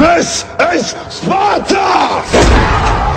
This is Sparta!